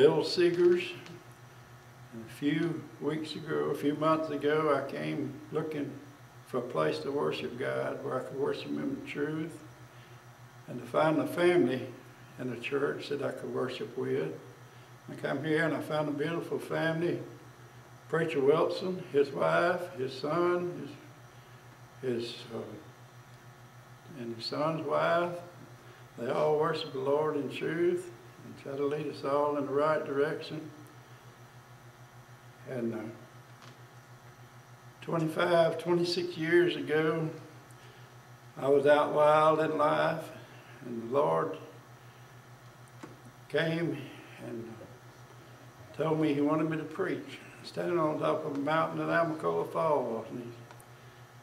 Bill Segars. A few weeks ago, a few months ago, I came looking for a place to worship God, where I could worship Him in truth, and to find a family in a church that I could worship with. I come here and I found a beautiful family. Preacher Wilson, his wife, his son, his, his uh, and his son's wife. They all worship the Lord in truth and try to lead us all in the right direction. And uh, 25, 26 years ago, I was out wild in life, and the Lord came and told me He wanted me to preach. Standing on top of a mountain at Amicalola Falls,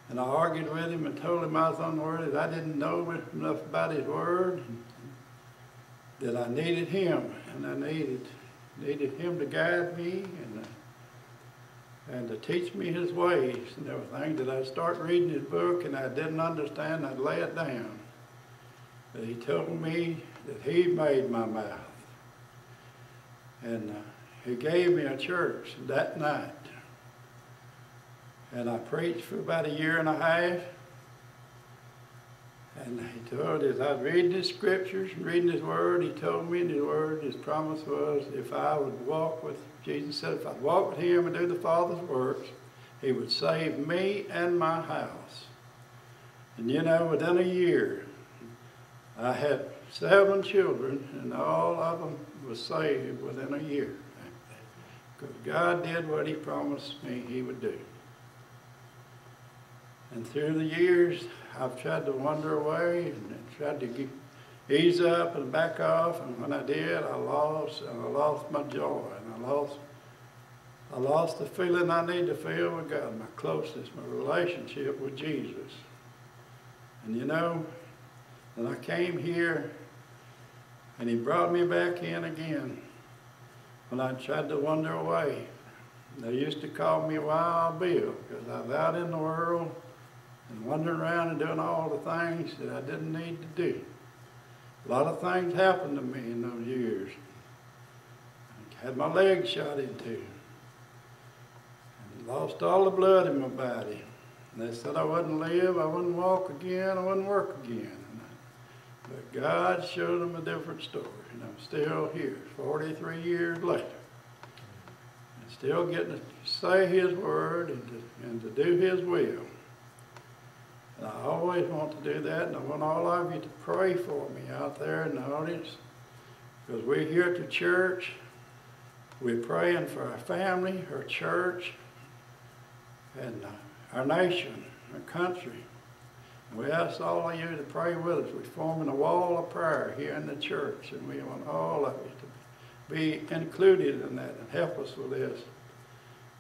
and, I argued with him and told him I was unworthy, I didn't know enough about His Word, and that I needed Him, and I needed needed Him to guide me and. Uh, and to teach me his ways and everything. That I'd start reading his book and I didn't understand, I'd lay it down. But he told me that he made my mouth. And uh, he gave me a church that night. And I preached for about a year and a half. And he told us, I'd read his scriptures and reading his word. He told me in his word, his promise was if I would walk with, Jesus said, if I'd walk with him and do the Father's works, he would save me and my house. And you know, within a year, I had seven children, and all of them was saved within a year. Because God did what he promised me he would do. And through the years, I've tried to wander away and tried to get, ease up and back off. And when I did, I lost, and I lost my joy, and I lost, I lost the feeling I need to feel with God, my closeness, my relationship with Jesus. And you know, then I came here, and He brought me back in again when I tried to wander away. They used to call me Wild Bill because I was out in the world and wandering around and doing all the things that I didn't need to do. A lot of things happened to me in those years. I had my leg shot into. And lost all the blood in my body. And they said I wouldn't live, I wouldn't walk again, I wouldn't work again. But God showed them a different story. And I'm still here, 43 years later. And still getting to say His word and to, and to do His will. And I always want to do that, and I want all of you to pray for me out there in the audience. Because we're here at the church. We're praying for our family, our church, and uh, our nation, our country. And we ask all of you to pray with us. We're forming a wall of prayer here in the church, and we want all of you to be included in that and help us with this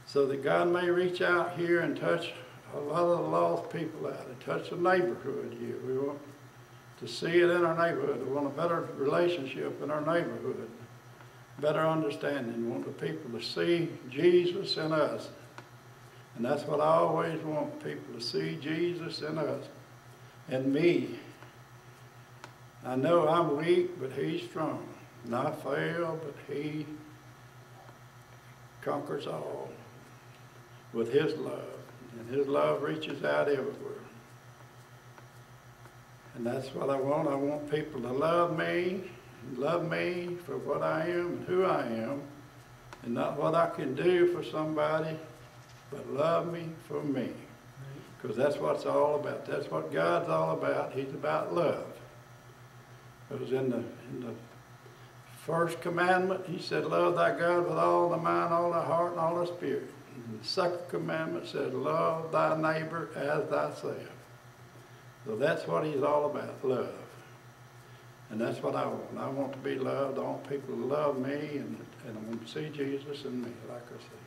so that God may reach out here and touch a lot of lost people out and touch the neighborhood here. We want to see it in our neighborhood. We want a better relationship in our neighborhood, better understanding. We want the people to see Jesus in us. And that's what I always want people to see Jesus in us and me. I know I'm weak, but he's strong. And I fail, but he conquers all with his love. And his love reaches out everywhere. And that's what I want. I want people to love me, love me for what I am and who I am, and not what I can do for somebody, but love me for me. Because that's what it's all about. That's what God's all about. He's about love. It was in the, in the first commandment, he said, love thy God with all thy mind, all thy heart, and all thy spirit. And the second commandment said, love thy neighbor as thyself. So that's what he's all about, love. And that's what I want. I want to be loved. I want people to love me, and, and I want to see Jesus in me, like I said.